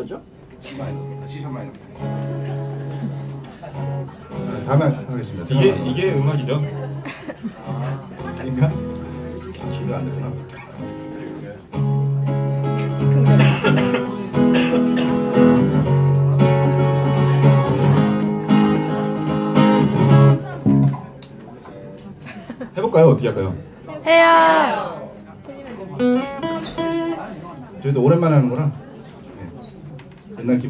거죠? 마이너, C 샵 마이너. 아, 다음에 하겠습니다. 이게. 이게 음악이죠? 아닌가? C가 안 되구나. 해볼까요? 어떻게 할까요? 해요. 저희도 오랜만에 하는 거라 네. 옛날 기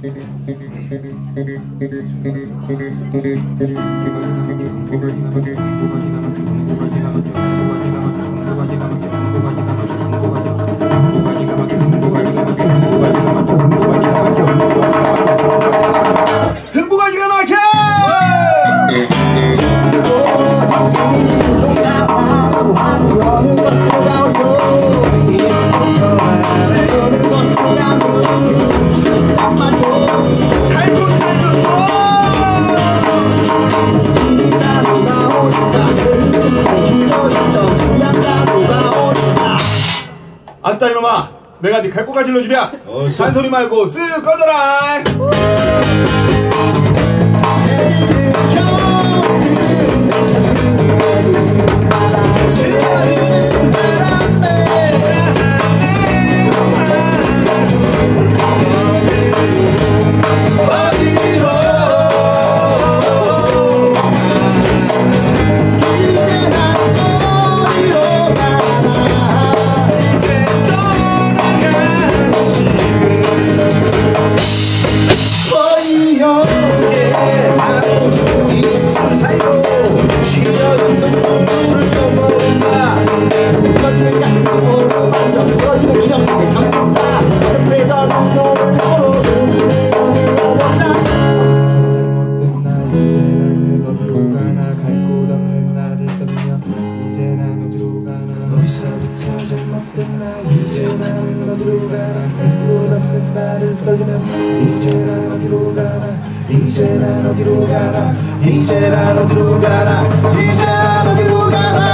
ね、ちょっとね、ちょっ、 내가 네 갈고가 질러주랴. 잔소리 말고 쓱 꺼져라 나를 떠들며 이제 난 어디로 가나? 이제 난 어디로 가나? 이제 난 어디로 가나? 이제 난 어디로 가나